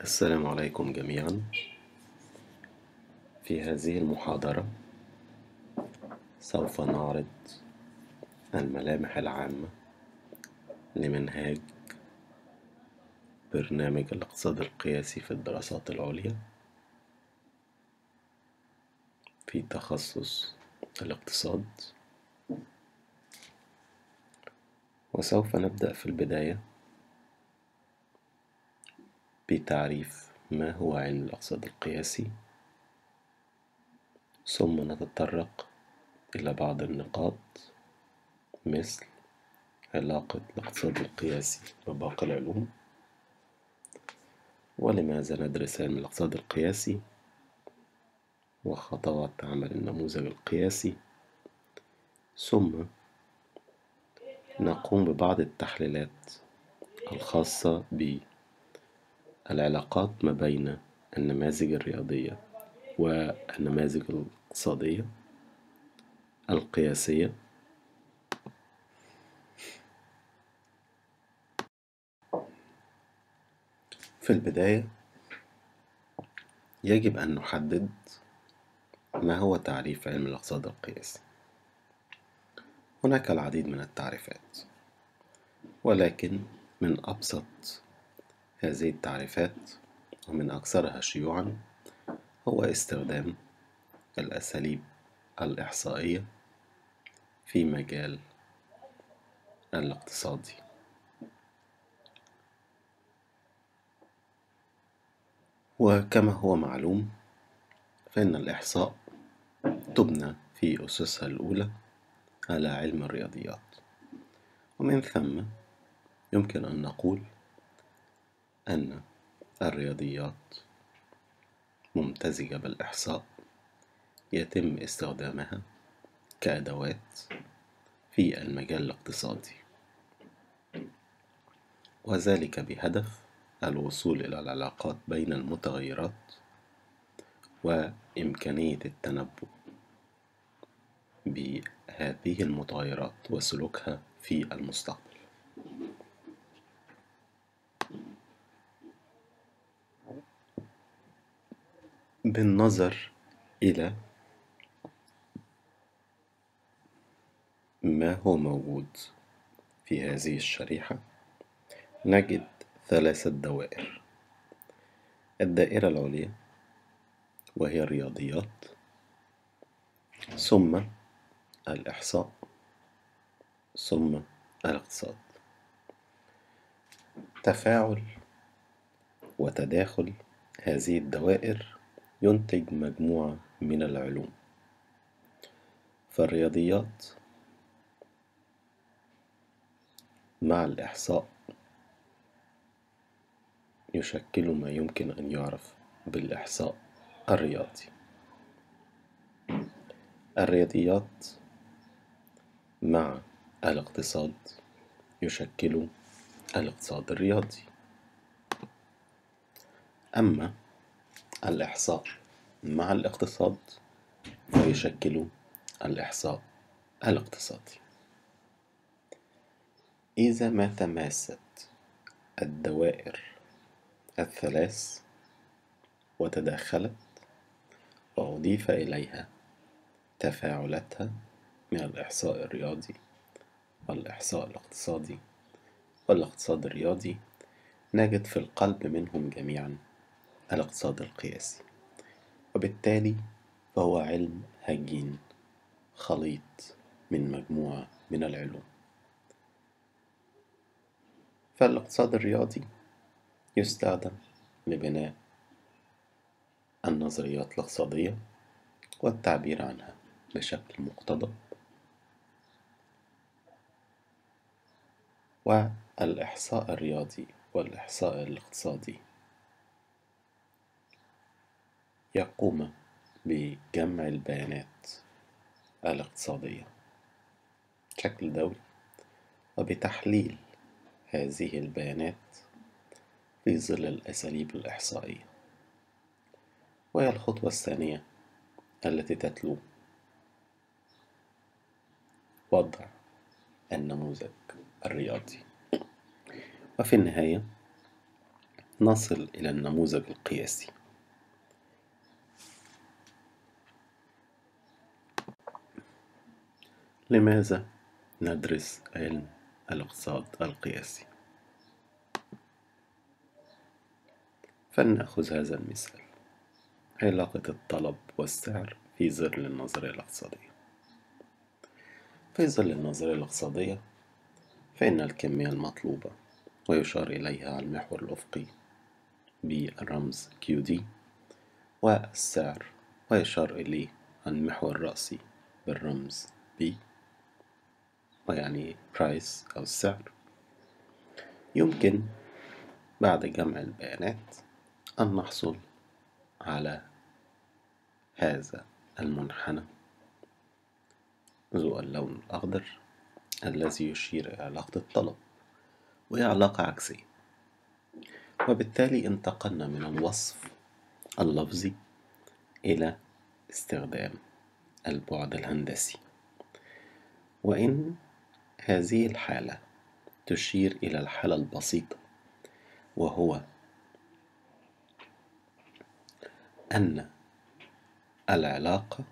السلام عليكم جميعا في هذه المحاضرة. سوف نعرض الملامح العامة لمنهاج برنامج الاقتصاد القياسي في الدراسات العليا في تخصص الاقتصاد. وسوف نبدأ في البداية بتعريف ما هو علم الاقتصاد القياسي. ثم نتطرق إلى بعض النقاط مثل علاقة الاقتصاد القياسي بباقي العلوم. ولماذا ندرس علم الاقتصاد القياسي؟ وخطوات عمل النموذج القياسي. ثم نقوم ببعض التحليلات الخاصة بالعلاقات ما بين النماذج الرياضية والنماذج الاقتصادية القياسية. في البداية يجب أن نحدد ما هو تعريف علم الاقتصاد القياسي. هناك العديد من التعريفات ولكن من أبسط هذه التعريفات ومن أكثرها شيوعًا هو استخدام الأساليب الإحصائية في مجال الاقتصادي. وكما هو معلوم فإن الإحصاء تبنى في أسسها الأولى على علم الرياضيات. ومن ثم يمكن أن نقول أن الرياضيات ممتزجة بالإحصاء يتم استخدامها كأدوات في المجال الاقتصادي. وذلك بهدف الوصول إلى العلاقات بين المتغيرات وإمكانية التنبؤ بهذه المتغيرات وسلوكها في المستقبل. بالنظر إلى ما هو موجود في هذه الشريحة نجد ثلاثة دوائر. الدائرة العليا وهي الرياضيات ثم الإحصاء ثم الاقتصاد. تفاعل وتداخل هذه الدوائر ينتج مجموعة من العلوم. فالرياضيات مع الإحصاء يشكل ما يمكن أن يعرف بالإحصاء الرياضي. الرياضيات مع الاقتصاد يشكل الاقتصاد الرياضي. أما الإحصاء. مع الاقتصاد فيشكل الإحصاء الاقتصادي. إذا ما تماست الدوائر الثلاث وتداخلت وأضيف إليها تفاعلاتها من الإحصاء الرياضي والإحصاء الاقتصادي. والاقتصاد الرياضي نجد في القلب منهم جميعا الاقتصاد القياسي وبالتالي فهو علم هجين خليط من مجموعة من العلوم. فالاقتصاد الرياضي يستخدم لبناء النظريات الاقتصادية والتعبير عنها بشكل مقتضب. والإحصاء الرياضي والإحصاء الاقتصادي يقوم بجمع البيانات الاقتصادية بشكل دوري وبتحليل هذه البيانات في ظل الأساليب الإحصائية. وهي الخطوة الثانية التي تتلو وضع النموذج الرياضي. وفي النهاية نصل إلى النموذج القياسي. لماذا ندرس علم الاقتصاد القياسي؟ فلنأخذ هذا المثال. علاقة الطلب والسعر في ظل النظرية الاقتصادية. في ظل النظرية الاقتصادية فإن الكمية المطلوبة ويشار إليها على المحور الأفقي بالرمز QD والسعر ويشار إليه المحور الرأسي بالرمز B ويعني price أو السعر. يمكن بعد جمع البيانات أن نحصل على هذا المنحنى. ذو اللون الأخضر الذي يشير إلى علاقة الطلب وهي علاقة عكسية وبالتالي انتقلنا من الوصف اللفظي إلى استخدام البعد الهندسي. وإن هذه الحالة تشير إلى الحالة البسيطة وهو أن العلاقة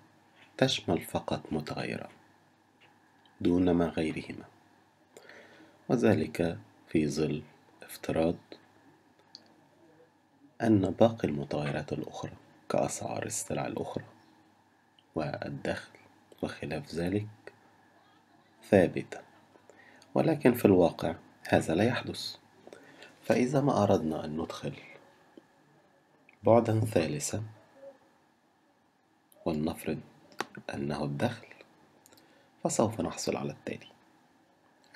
تشمل فقط متغيران دون ما غيرهما وذلك في ظل افتراض أن باقي المتغيرات الأخرى كأسعار السلع الأخرى والدخل وخلاف ذلك ثابتة ولكن في الواقع هذا لا يحدث. فإذا ما أردنا أن ندخل بعدا ثالثا ولنفرض أنه الدخل فسوف نحصل على التالي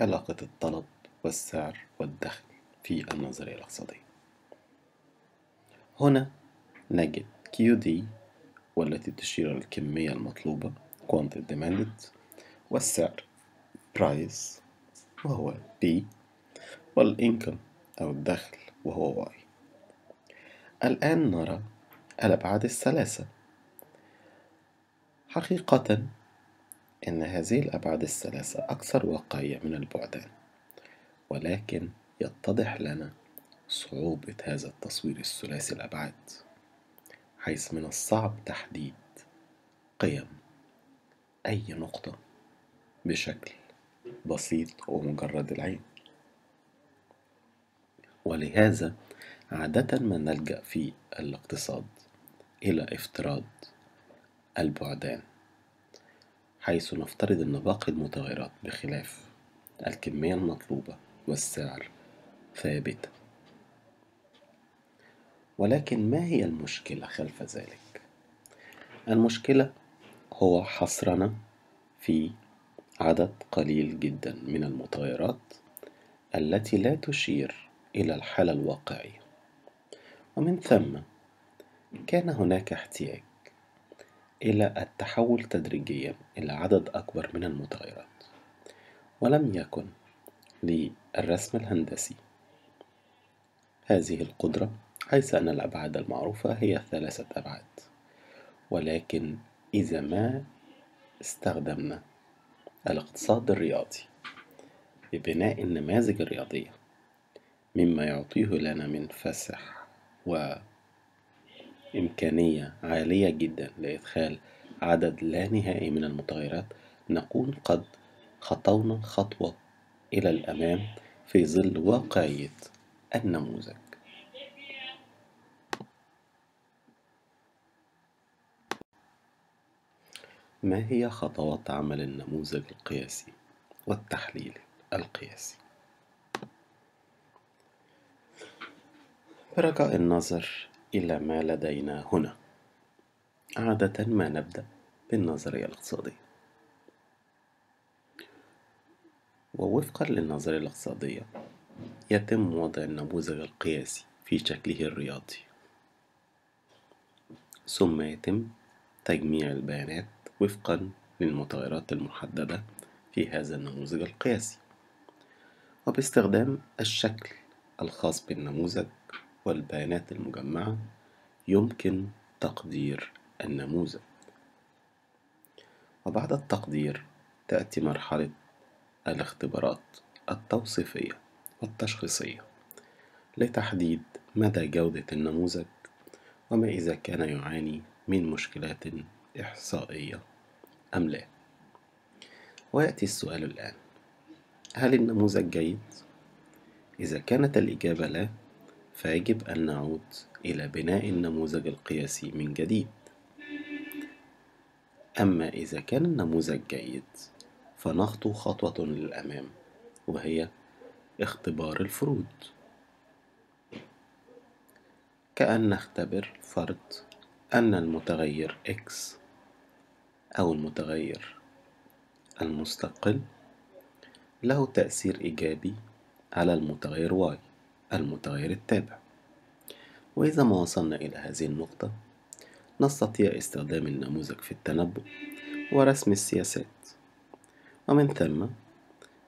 علاقة الطلب والسعر والدخل في النظرية الاقتصادية. هنا نجد QD والتي تشير الكمية المطلوبة Quantity Demanded والسعر Price وهو P والإنكم أو الدخل وهو Y. الآن نرى الأبعاد الثلاثة. حقيقة إن هذه الأبعاد الثلاثة أكثر واقعية من البعدان ولكن يتضح لنا صعوبة هذا التصوير الثلاثي الأبعاد حيث من الصعب تحديد قيم أي نقطة بشكل بسيط ومجرد العين ولهذا عادة ما نلجأ في الاقتصاد إلى افتراض البعدان حيث نفترض أن باقي المتغيرات بخلاف الكمية المطلوبة والسعر ثابتة ولكن ما هي المشكلة خلف ذلك؟ المشكلة هو حصرنا في عدد قليل جدا من المتغيرات التي لا تشير إلى الحالة الواقعية. ومن ثم كان هناك احتياج إلى التحول تدريجيا إلى عدد أكبر من المتغيرات ولم يكن للرسم الهندسي. هذه القدرة حيث أن الأبعاد المعروفة هي ثلاثة أبعاد ولكن إذا ما استخدمنا الاقتصاد الرياضي ببناء النماذج الرياضية مما يعطيه لنا من فسح وإمكانية عالية جدا لإدخال عدد لا نهائي من المتغيرات. نكون قد خطونا خطوة إلى الأمام في ظل واقعية النموذج. ما هي خطوات عمل النموذج القياسي والتحليل القياسي؟ برجاء النظر إلى ما لدينا هنا. عادة ما نبدأ بالنظرية الاقتصادية. ووفقا للنظرية الاقتصادية يتم وضع النموذج القياسي في شكله الرياضي. ثم يتم تجميع البيانات وفقا للمتغيرات المحددة في هذا النموذج القياسي وباستخدام الشكل الخاص بالنموذج والبيانات المجمعة يمكن تقدير النموذج. وبعد التقدير تأتي مرحلة الاختبارات التوصيفية والتشخيصية لتحديد مدى جودة النموذج وما إذا كان يعاني من مشكلات إحصائية أم لا؟ ويأتي السؤال الآن. هل النموذج جيد؟ إذا كانت الإجابة لا فيجب أن نعود إلى بناء النموذج القياسي من جديد. أما إذا كان النموذج جيد فنخطو خطوة للأمام وهي اختبار الفروض. كأن نختبر فرض أن المتغير x أو المتغير المستقل له تأثير إيجابي على المتغير y المتغير التابع. وإذا ما وصلنا إلى هذه النقطة نستطيع استخدام النموذج في التنبؤ ورسم السياسات. ومن ثم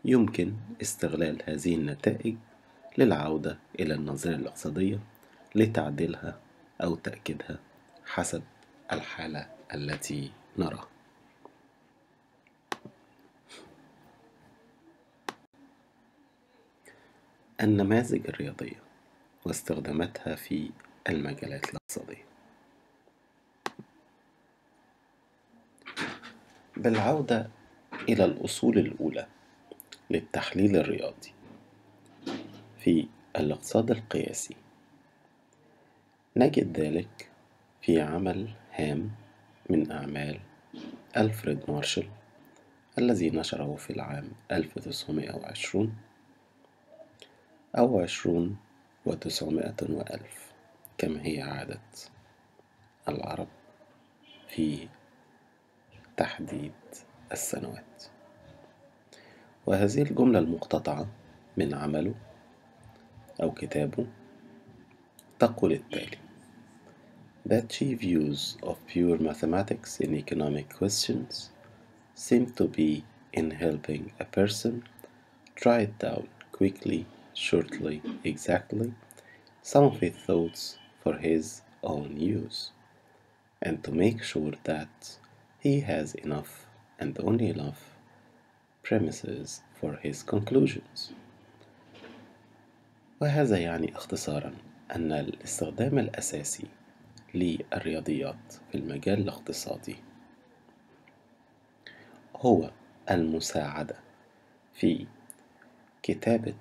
يمكن استغلال هذه النتائج للعودة إلى النظرية الاقتصادية لتعديلها أو تأكيدها حسب الحالة التي نراها. النماذج الرياضية واستخداماتها في المجالات الاقتصادية. بالعودة إلى الأصول الأولى للتحليل الرياضي في الاقتصاد القياسي نجد ذلك في عمل هام من أعمال ألفريد مارشال الذي نشره في العام 1920 أو عشرون وتسعمائة وألف كما هي عادة العرب في تحديد السنوات وهذه الجملة المقتطعة من عمله أو كتابه تقول التالي That chief views of pure mathematics in economic questions seem to be in helping a person write down quickly, shortly, exactly some of his thoughts for his own use, and to make sure that he has enough and only enough premises for his conclusions. وهذا يعني اختصارا أن الاستخدام الأساسي للرياضيات في المجال الاقتصادي هو المساعدة في كتابة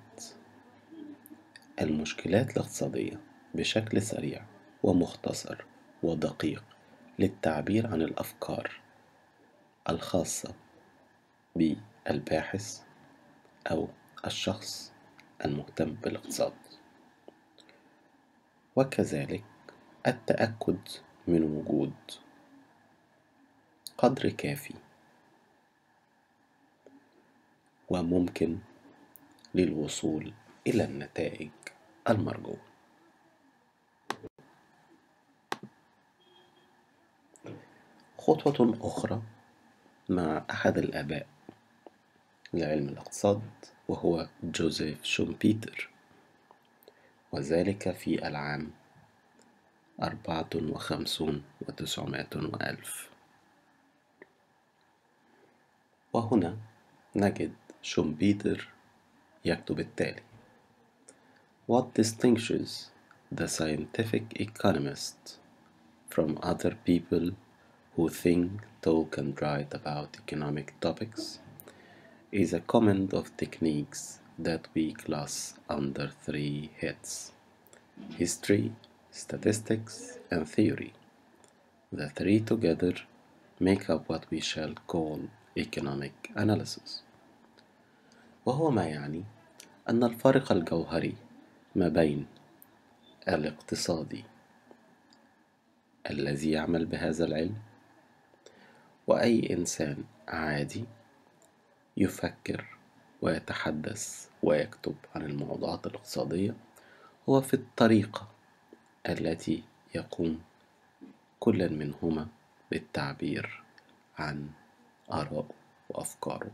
المشكلات الاقتصادية بشكل سريع ومختصر ودقيق للتعبير عن الأفكار الخاصة بالباحث أو الشخص المهتم بالاقتصاد. وكذلك التأكد من وجود قدر كافي وممكن للوصول إلى النتائج المرجوة. خطوة أخرى مع أحد الآباء لعلم الاقتصاد وهو جوزيف شومبيتر. وذلك في العام أربعة وخمسون وتسعمائة وألف. وهنا نجد شومبيتر يكتب التالي. What distinguishes the scientific economist from other people who think, talk, and write about economic topics is a command of techniques that we class under three heads history, statistics, and theory. The three together make up what we shall call economic analysis. وهو ما يعني أن الفارق الجوهري ما بين الاقتصادي الذي يعمل بهذا العلم وأي إنسان عادي يفكر ويتحدث ويكتب عن الموضوعات الاقتصادية هو في الطريقة التي يقوم كل منهما بالتعبير عن آرائه وأفكاره.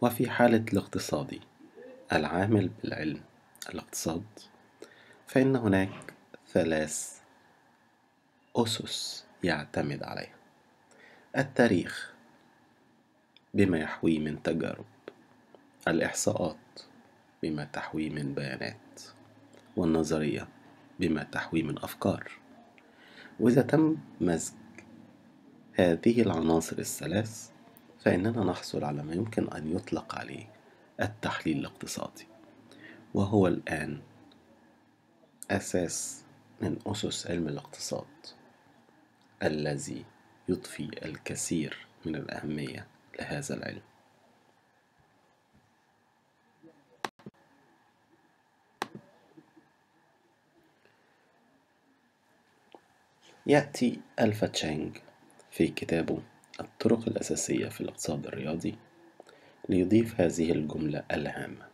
وفي حالة الاقتصادي العامل بالعلم الاقتصاد. فإن هناك ثلاث أسس يعتمد عليها. التاريخ بما يحويه من تجارب. الإحصاءات بما تحويه من بيانات. والنظرية بما تحويه من أفكار. وإذا تم مزج هذه العناصر الثلاث فإننا نحصل على ما يمكن أن يطلق عليه. التحليل الاقتصادي وهو الآن أساس من أسس علم الاقتصاد الذي يضفي الكثير من الأهمية لهذا العلم. يأتي ألفا تشانغ في كتابه الطرق الأساسية في الاقتصاد الرياضي ليضيف هذه الجملة الهامة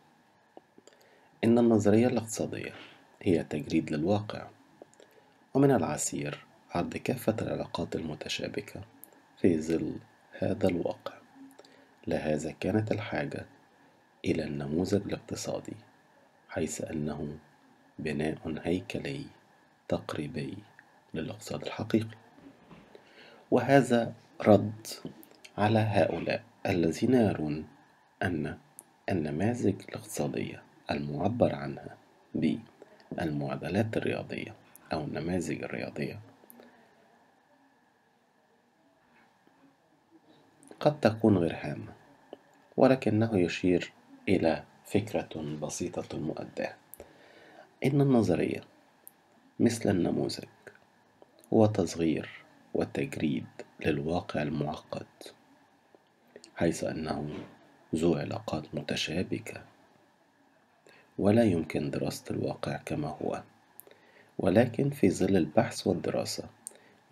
إن النظرية الاقتصادية هي تجريد للواقع ومن العسير عرض كافة العلاقات المتشابكة في ظل هذا الواقع. لهذا كانت الحاجة إلى النموذج الاقتصادي حيث أنه بناء هيكلي تقريبي للاقتصاد الحقيقي. وهذا رد على هؤلاء الذين يرون أن النماذج الاقتصادية المعبر عنها بالمعادلات الرياضية أو النماذج الرياضية قد تكون غير هامة ولكنه يشير إلى فكرة بسيطة مؤداة. إن النظرية مثل النموذج هو تصغير وتجريد للواقع المعقد حيث أنه ذو علاقات متشابكة. ولا يمكن دراسة الواقع كما هو. ولكن في ظل البحث والدراسة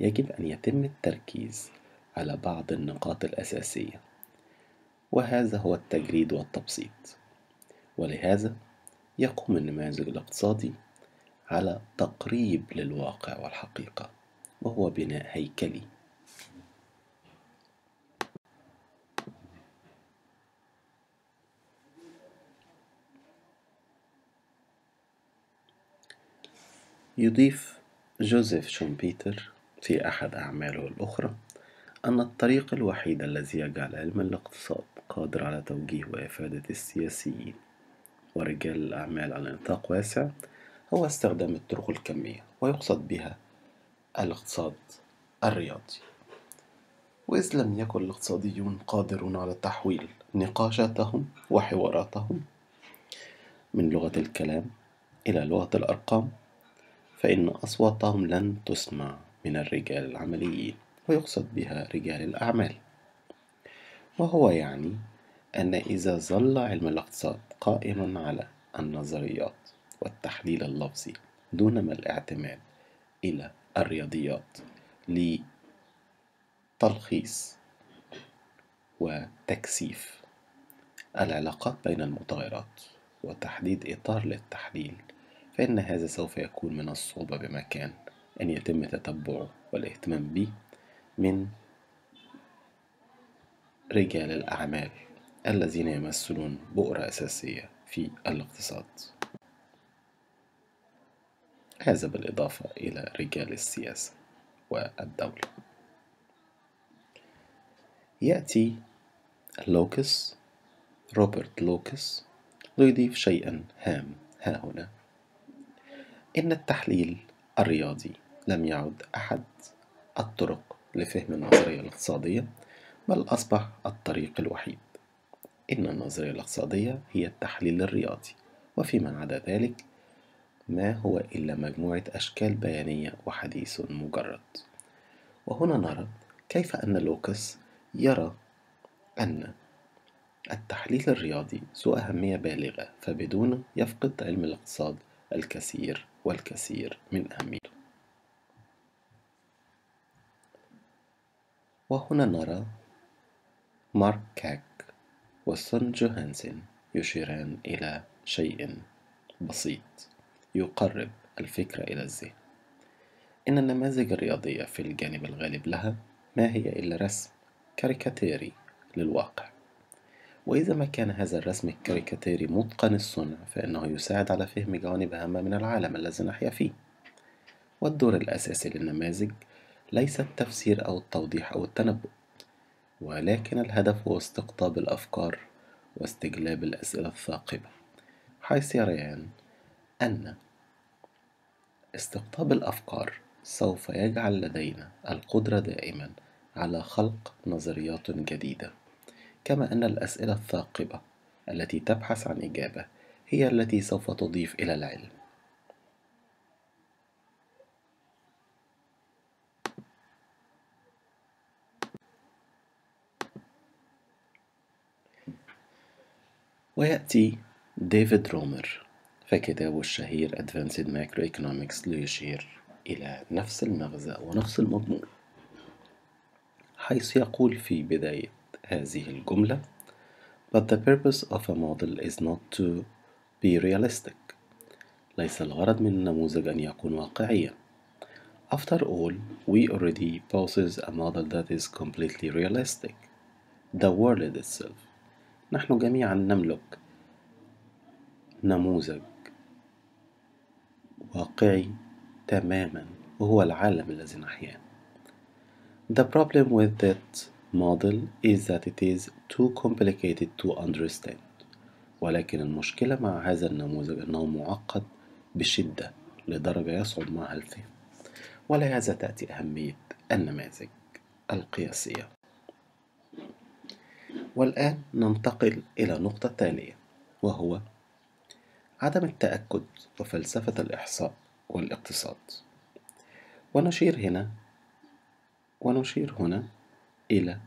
يجب أن يتم التركيز على بعض النقاط الأساسية. وهذا هو التجريد والتبسيط. ولهذا يقوم النماذج الاقتصادي على تقريب للواقع والحقيقة وهو بناء هيكلي. يضيف جوزيف شومبيتر في أحد أعماله الأخرى أن الطريق الوحيد الذي يجعل علم الاقتصاد قادر على توجيه وإفادة السياسيين ورجال الأعمال على نطاق واسع هو استخدام الطرق الكمية ويقصد بها الاقتصاد الرياضي. وإذ لم يكن الاقتصاديون قادرون على تحويل نقاشاتهم وحواراتهم من لغة الكلام إلى لغة الأرقام فإن أصواتهم لن تسمع من الرجال العمليين ويقصد بها رجال الأعمال. وهو يعني أن إذا ظل علم الاقتصاد قائما على النظريات والتحليل اللفظي دون ما الاعتماد إلى الرياضيات لتلخيص وتكثيف العلاقات بين المتغيرات وتحديد إطار للتحليل فإن هذا سوف يكون من الصعوبة بمكان أن يتم تتبعه والاهتمام به من رجال الأعمال الذين يمثلون بؤرة أساسية في الاقتصاد. هذا بالإضافة إلى رجال السياسة والدولة. يأتي لوكاس روبرت لوكاس ليضيف شيئا هام. ها هنا. إن التحليل الرياضي لم يعد أحد الطرق لفهم النظرية الاقتصادية بل أصبح الطريق الوحيد. إن النظرية الاقتصادية هي التحليل الرياضي وفيما عدا ذلك ما هو إلا مجموعة أشكال بيانية وحديث مجرد. وهنا نرى كيف أن لوكاس يرى أن التحليل الرياضي ذو أهمية بالغة فبدونه يفقد علم الاقتصاد الكثير والكثير من أهميته. وهنا نرى مارك كاك وسون جوهانسن يشيران إلى شيء بسيط يقرب الفكرة إلى الذهن. إن النماذج الرياضية في الجانب الغالب لها ما هي إلا رسم كاريكاتيري للواقع. وإذا ما كان هذا الرسم الكاريكاتيري متقن الصنع فإنه يساعد على فهم جوانب هامة من العالم الذي نحيا فيه. والدور الأساسي للنماذج ليس التفسير أو التوضيح أو التنبؤ ولكن الهدف هو استقطاب الأفكار واستجلاب الأسئلة الثاقبة. حيث يريان أن استقطاب الأفكار سوف يجعل لدينا القدرة دائما على خلق نظريات جديدة. كما أن الأسئلة الثاقبة التي تبحث عن إجابة هي التي سوف تضيف إلى العلم. ويأتي ديفيد رومر فكتابه الشهير Advanced Macroeconomics ليشير إلى نفس المغزى ونفس المضمون حيث يقول في بداية هذه الجملة But the purpose of a model is not to be realistic ليس الغرض من النموذج أن يكون واقعيا After all, we already possess a model that is completely realistic the world itself نحن جميعا نملك نموذج واقعي تماما وهو العالم الذي نحياه The problem with that model is that it is too complicated to understand. ولكن المشكلة مع هذا النموذج أنه معقد بشدة لدرجة يصعب معها الفهم. ولهذا تأتي أهمية النماذج القياسية. والآن ننتقل إلى النقطة التالية وهو عدم التأكد وفلسفة الإحصاء والاقتصاد. ونشير هنا ونشير هنا إلى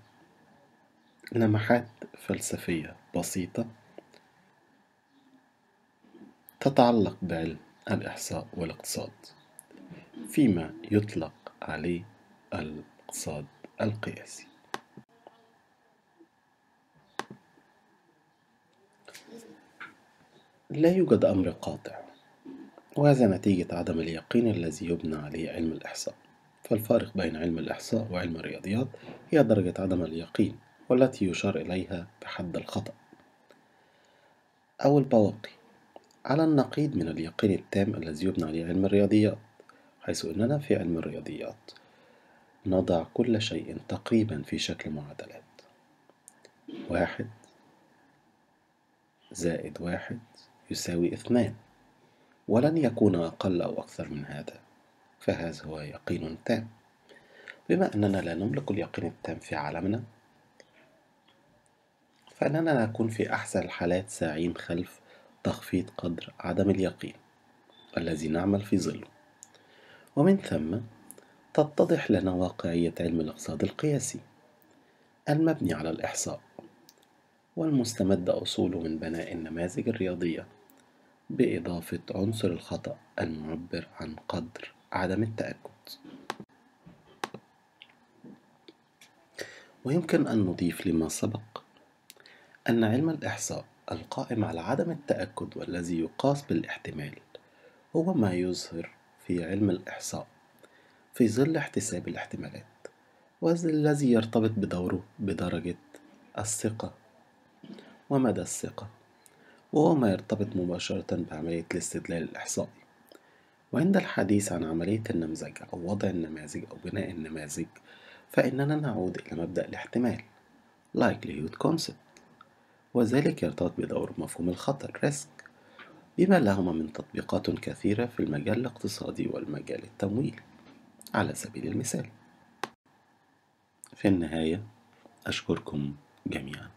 لمحات فلسفية بسيطة تتعلق بعلم الإحصاء والاقتصاد فيما يطلق عليه الاقتصاد القياسي. لا يوجد أمر قاطع وهذا نتيجة عدم اليقين الذي يبنى عليه علم الإحصاء. فالفارق بين علم الإحصاء وعلم الرياضيات هي درجة عدم اليقين والتي يشار إليها بحد الخطأ. أو البواقي على النقيض من اليقين التام الذي يبنى عليه علم الرياضيات حيث أننا في علم الرياضيات نضع كل شيء تقريبا في شكل معادلات. واحد زائد واحد يساوي اثنان ولن يكون أقل أو أكثر من هذا. فهذا هو يقين تام. بما أننا لا نملك اليقين التام في عالمنا فإننا نكون في أحسن الحالات ساعين خلف تخفيض قدر عدم اليقين الذي نعمل في ظله. ومن ثم تتضح لنا واقعية علم الاقتصاد القياسي المبني على الإحصاء والمستمد أصوله من بناء النماذج الرياضية بإضافة عنصر الخطأ المعبر عن قدر عدم التأكد. ويمكن أن نضيف لما سبق أن علم الإحصاء القائم على عدم التأكد والذي يقاس بالاحتمال هو ما يظهر في علم الإحصاء في ظل احتساب الاحتمالات والذي يرتبط بدوره بدرجة الثقة. ومدى الثقة؟ وهو ما يرتبط مباشرة بعملية الاستدلال الإحصائي. وعند الحديث عن عملية النمذجة أو وضع النماذج أو بناء النماذج فإننا نعود إلى مبدأ الاحتمال likelihood concept وذلك يرتبط بدور مفهوم الخطر risk بما لهما من تطبيقات كثيرة في المجال الاقتصادي والمجال التمويلي على سبيل المثال. في النهاية أشكركم جميعا.